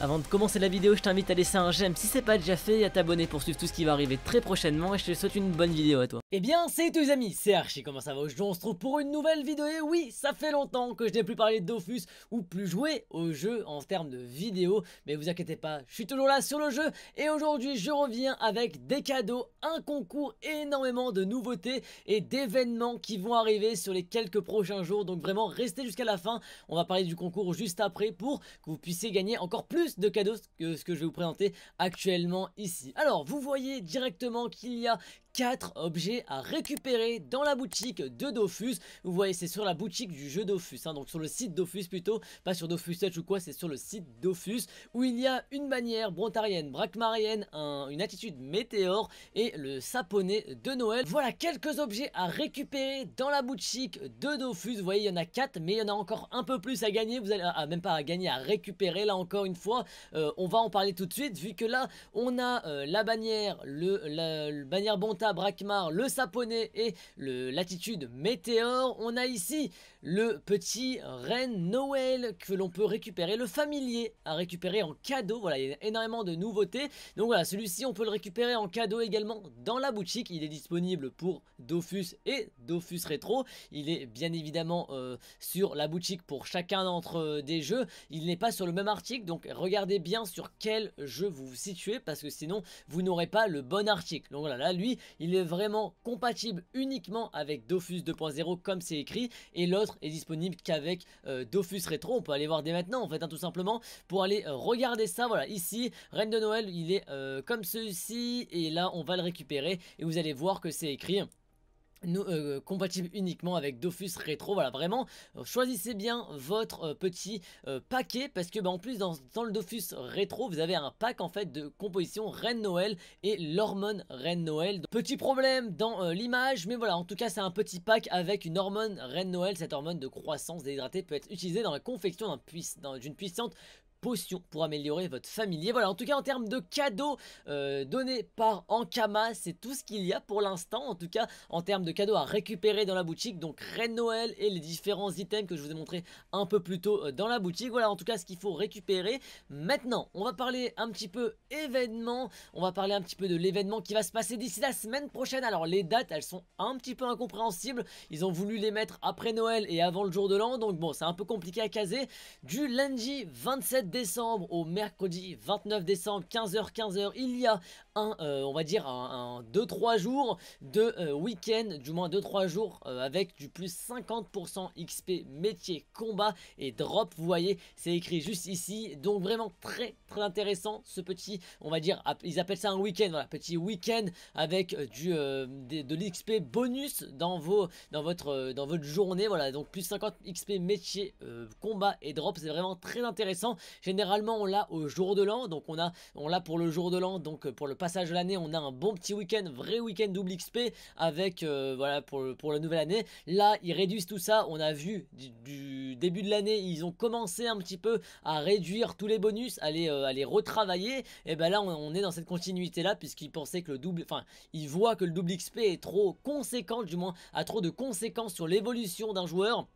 Avant de commencer la vidéo, je t'invite à laisser un j'aime si c'est pas déjà fait et à t'abonner pour suivre tout ce qui va arriver très prochainement et je te souhaite une bonne vidéo à toi. Eh bien, salut tous les amis, c'est Archie, comment ça va? Aujourd'hui, on se trouve pour une nouvelle vidéo et oui, ça fait longtemps que je n'ai plus parlé de Dofus ou plus joué au jeu en termes de vidéo, mais vous inquiétez pas, je suis toujours là sur le jeu et aujourd'hui, je reviens avec des cadeaux, un concours, énormément de nouveautés et d'événements qui vont arriver sur les quelques prochains jours, donc vraiment, restez jusqu'à la fin, on va parler du concours juste après pour que vous puissiez gagner encore plus de cadeaux que ce que je vais vous présenter actuellement ici. Alors, vous voyez directement qu'il y a 4 objets à récupérer dans la boutique de Dofus. Vous voyez, c'est sur la boutique du jeu Dofus, hein, donc sur le site Dofus plutôt, pas sur Dofus Touch ou quoi, c'est sur le site Dofus, où il y a une bannière brontarienne, braquemarienne, une attitude météore et le saponnet de Noël. Voilà quelques objets à récupérer dans la boutique de Dofus. Vous voyez, il y en a 4, mais il y en a encore un peu plus à gagner. Vous allez, ah, même pas à gagner, à récupérer là encore une fois. Euh, on va en parler tout de suite, vu que là, on a euh, la bannière, le, bannière Bonta, Brakmar, le Saponnet et l'attitude Météore. On a ici le petit Reine Noël que l'on peut récupérer, le familier à récupérer en cadeau. Voilà, il y a énormément de nouveautés. Donc voilà, celui-ci, on peut le récupérer en cadeau également dans la boutique. Il est disponible pour Dofus et Dofus Retro. Il est bien évidemment euh, sur la boutique pour chacun d'entre des jeux. Il n'est pas sur le même article, donc regardez bien sur quel jeu vous vous situez parce que sinon vous n'aurez pas le bon article. Donc voilà, là lui, il est vraiment compatible uniquement avec Dofus 2.0 comme c'est écrit et l'autre est disponible qu'avec euh, Dofus Retro. On peut aller voir dès maintenant en fait hein, tout simplement pour aller euh, regarder ça. Voilà, ici, Reine de Noël, il est euh, comme ceci et là on va le récupérer et vous allez voir que c'est écrit euh, compatible uniquement avec Dofus Retro. Voilà vraiment euh, choisissez bien votre euh, petit paquet parce que bah, en plus dans, le Dofus Retro vous avez un pack en fait de composition Reine Noël et l'hormone Reine Noël. Petit problème dans l'image mais voilà en tout cas c'est un petit pack avec une hormone Reine Noël. Cette hormone de croissance déhydratée peut être utilisée dans la confection d'une puissante potion pour améliorer votre familier. Voilà, en tout cas en termes de cadeaux euh, donnés par Ankama, c'est tout ce qu'il y a pour l'instant. En tout cas en termes de cadeaux à récupérer dans la boutique, donc Reine Noël et les différents items que je vous ai montré un peu plus tôt euh, dans la boutique. Voilà en tout cas ce qu'il faut récupérer. Maintenant, on va parler un petit peu événement. On va parler un petit peu de l'événement qui va se passer d'ici la semaine prochaine. Alors les dates, elles sont un petit peu incompréhensibles. Ils ont voulu les mettre après Noël et avant le jour de l'an. Donc bon, c'est un peu compliqué à caser. Du lundi 27 décembre au mercredi 29 décembre 15h 15h il y a euh, on va dire un 2-3 jours de euh, week-end du moins 2-3 jours euh, avec du plus 50% XP métier combat et drop vous voyez c'est écrit juste ici donc vraiment très très intéressant ce petit on va dire ils appellent ça un week-end voilà petit week-end avec du de, de l'XP bonus dans vos dans votre dans votre journée voilà donc plus 50 XP métier combat et drop c'est vraiment très intéressant Généralement, on l'a au jour de l'an. Donc, on a on l'a pour le jour de l'an. Donc, pour le passage de l'année, on a un bon petit week-end, vrai week-end double XP avec, euh, voilà, pour, pour la nouvelle année. Là, ils réduisent tout ça. On a vu du, début de l'année, ils ont commencé un petit peu à réduire tous les bonus, à les, euh, retravailler. Et ben là, on, est dans cette continuité-là, puisqu'ils pensaient que le double, enfin, ils voient que le double XP est trop conséquent, du moins, a trop de conséquences sur l'évolution d'un joueur.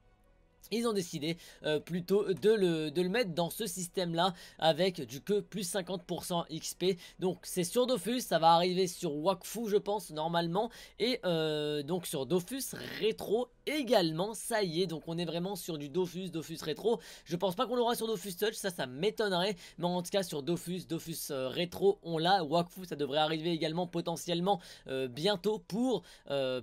Ils ont décidé euh, plutôt de le, mettre dans ce système là avec du que plus 50% XP donc c'est sur Dofus ça va arriver sur Wakfu je pense normalement. Et euh, donc sur Dofus rétro également ça y est donc on est vraiment sur du Dofus Dofus rétro je pense pas qu'on l'aura sur Dofus Touch ça ça m'étonnerait mais en tout cas sur Dofus Dofus euh, rétro on l'a. Wakfu ça devrait arriver également potentiellement bientôt pour,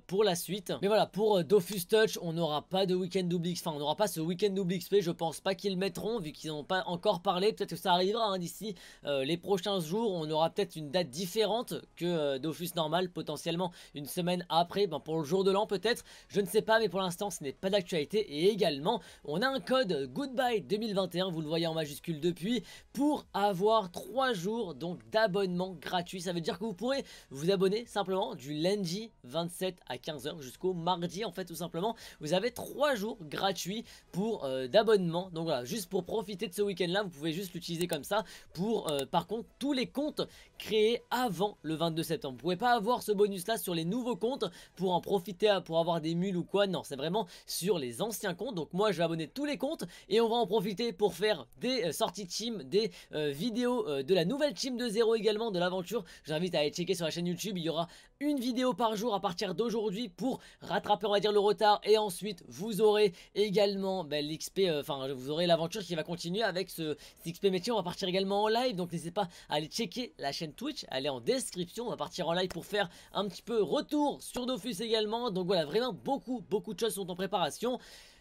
pour la suite. Mais voilà pour Dofus Touch on n'aura pas de week-end double enfin on pas ce week-end double XP, je pense pas qu'ils le mettront vu qu'ils n'ont pas encore parlé, peut-être que ça arrivera hein, d'ici euh, les prochains jours, on aura peut-être une date différente que euh, Dofus normal, potentiellement une semaine après, ben, pour le jour de l'an peut-être, je ne sais pas mais pour l'instant ce n'est pas d'actualité et également on a un code Goodbye 2021, vous le voyez en majuscule depuis, pour avoir 3 jours donc d'abonnement gratuit, ça veut dire que vous pourrez vous abonner simplement du lundi 27 à 15h jusqu'au mardi en fait tout simplement, vous avez 3 jours gratuits pour euh, d'abonnement. Donc voilà, juste pour profiter de ce week-end là, vous pouvez juste l'utiliser comme ça pour euh, par contre tous les comptes créés avant le 22 septembre. Vous pouvez pas avoir ce bonus là sur les nouveaux comptes pour en profiter pour avoir des mules ou quoi. Non, c'est vraiment sur les anciens comptes. Donc moi, je vais abonner tous les comptes et on va en profiter pour faire des euh, sorties team, des euh, vidéos de la nouvelle team de zéro également, de l'aventure. J'invite à aller checker sur la chaîne YouTube. Il y aura une vidéo par jour à partir d'aujourd'hui pour rattraper, on va dire, le retard. Et ensuite, vous aurez également ben, l'XP, enfin, vous aurez l'aventure qui va continuer avec ce, XP métier. On va partir également en live. Donc n'hésitez pas à aller checker la chaîne Twitch. Elle est en description. On va partir en live pour faire un petit peu retour sur Dofus également. Donc voilà, vraiment beaucoup, beaucoup de choses sont en préparation.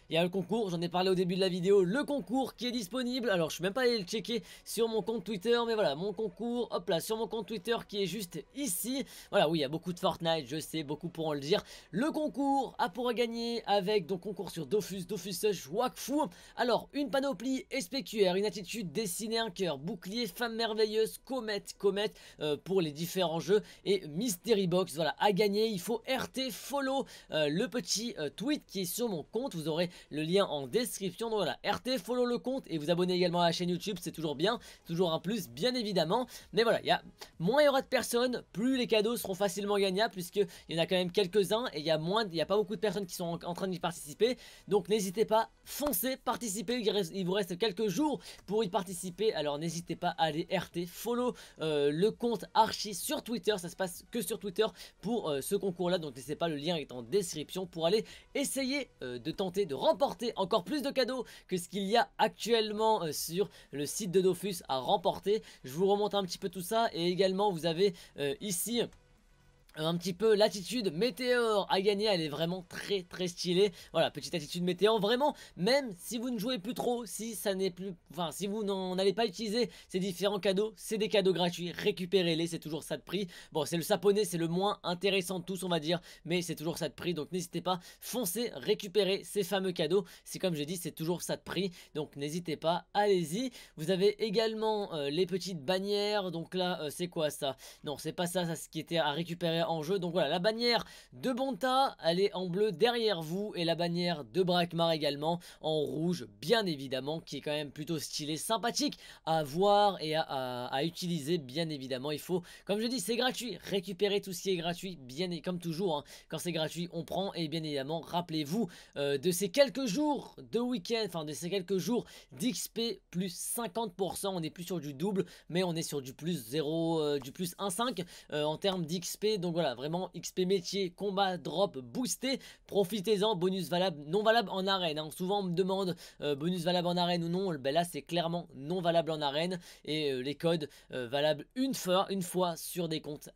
Il y a le concours, j'en ai parlé au début de la vidéo, le concours qui est disponible. Alors je suis même pas allé le checker sur mon compte Twitter, mais voilà, mon concours, hop là, sur mon compte Twitter qui est juste ici. Voilà, oui, il y a beaucoup de Fortnite, je sais, beaucoup pourront le dire. Le concours a pour gagner avec donc concours sur Dofus, Dofus Wakfu. Alors, une panoplie SPQR, une attitude dessinée un cœur, bouclier, femme merveilleuse, comète, comète euh, pour les différents jeux et Mystery Box. Voilà, à gagner, il faut RT follow euh, le petit euh, tweet qui est sur mon compte. Vous aurez le lien en description. Donc voilà, RT, follow le compte et vous abonnez également à la chaîne YouTube, c'est toujours bien, toujours un plus bien évidemment. Mais voilà, il y a moins il y aura de personnes, plus les cadeaux seront facilement gagnables puisque il y en a quand même quelques-uns et il y a moins, il y a pas beaucoup de personnes qui sont en, train d'y participer. Donc n'hésitez pas, foncez, participez. Il, vous reste quelques jours pour y participer. Alors n'hésitez pas à aller RT, follow euh, le compte Archie sur Twitter. Ça se passe que sur Twitter pour euh, ce concours là. Donc n'hésitez pas, le lien est en description pour aller essayer euh, de tenter de remporter remporter encore plus de cadeaux que ce qu'il y a actuellement euh, sur le site de Dofus à remporter. Je vous remonte un petit peu tout ça et également vous avez euh, ici un petit peu l'attitude météore à gagner, elle est vraiment très très stylée. Voilà, petite attitude météore, vraiment, même si vous ne jouez plus trop, si ça n'est plus, enfin si vous n'en allez pas utiliser ces différents cadeaux, c'est des cadeaux gratuits, récupérez-les, c'est toujours ça de prix. Bon, c'est le saponné, c'est le moins intéressant de tous, on va dire, mais c'est toujours ça de prix, donc n'hésitez pas, foncez, récupérez ces fameux cadeaux. C'est comme je dis, c'est toujours ça de prix, donc n'hésitez pas, allez-y. Vous avez également euh, les petites bannières, donc là, euh, c'est quoi ça? Non, c'est pas ça, ça ce qui était à récupérer en jeu. Donc voilà, la bannière de Bonta, elle est en bleu derrière vous. Et la bannière de Brakmar également en rouge, bien évidemment, qui est quand même plutôt stylé, sympathique à voir et à, utiliser, bien évidemment. Il faut, comme je dis, c'est gratuit. Récupérer tout ce qui est gratuit, bien et comme toujours. Hein. quand c'est gratuit, on prend. Et bien évidemment, rappelez-vous euh, de ces quelques jours de week-end, enfin de ces quelques jours d'XP plus 50%. On n'est plus sur du double, mais on est sur du plus 0, euh, du plus 1,5 euh, en termes d'XP. Donc voilà, vraiment XP métier, combat, drop, boosté. Profitez-en, bonus valable, non valable en arène. Hein. Souvent on me demande euh, bonus valable en arène ou non. Ben là c'est clairement non valable en arène. Et euh, les codes euh, valables une fois, une fois sur des comptes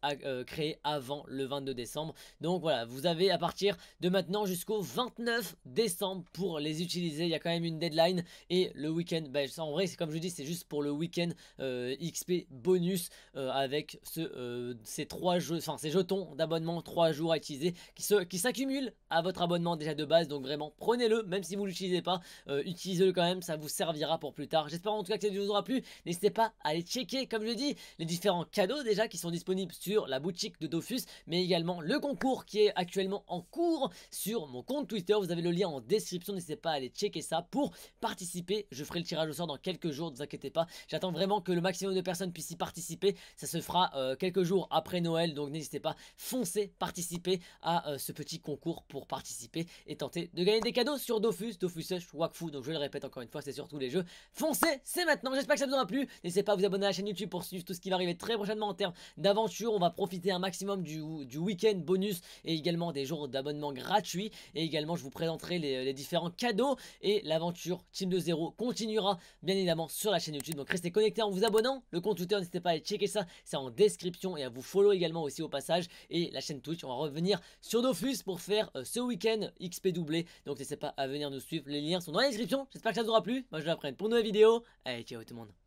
créés avant le 22 décembre. Donc voilà, vous avez à partir de maintenant jusqu'au 29 décembre pour les utiliser. Il y a quand même une deadline. Et le week-end, ben, en vrai c'est comme je dis, c'est juste pour le week-end XP bonus avec ce, ces trois jeux, enfin ces d'abonnement 3 jours à utiliser qui, qui s'accumulent à votre abonnement déjà de base. Donc vraiment, prenez-le, même si vous ne l'utilisez pas, euh, utilisez-le quand même, ça vous servira pour plus tard. J'espère en tout cas que cette vidéo vous aura plu. N'hésitez pas à aller checker, comme je dis, les différents cadeaux déjà qui sont disponibles sur la boutique de Dofus, mais également le concours qui est actuellement en cours sur mon compte Twitter. Vous avez le lien en description, n'hésitez pas à aller checker ça pour participer. Je ferai le tirage au sort dans quelques jours, ne vous inquiétez pas. J'attends vraiment que le maximum de personnes puissent y participer. Ça se fera euh, quelques jours après Noël, donc n'hésitez pas foncez, participez à euh, ce petit concours pour participer et tenter de gagner des cadeaux sur Dofus, Dofus Wakfu, donc je le répète encore une fois, c'est sur tous les jeux. Foncez, c'est maintenant, j'espère que ça vous aura plu. N'hésitez pas à vous abonner à la chaîne YouTube pour suivre tout ce qui va arriver très prochainement en termes d'aventure. On va profiter un maximum du, du week-end bonus et également des jours d'abonnement gratuits. Et également, je vous présenterai les, différents cadeaux et l'aventure Team de Zéro continuera bien évidemment sur la chaîne YouTube. Donc restez connectés en vous abonnant. Le compte Twitter, n'hésitez pas à aller checker ça, c'est en description et à vous follow également aussi au passage et la chaîne Twitch. On va revenir sur Dofus pour faire euh, ce week-end XP doublé. Donc n'hésitez pas à venir nous suivre. Les liens sont dans la description. J'espère que ça vous aura plu. Moi je vais apprendre pour une nouvelle vidéo. Allez, ciao tout le monde.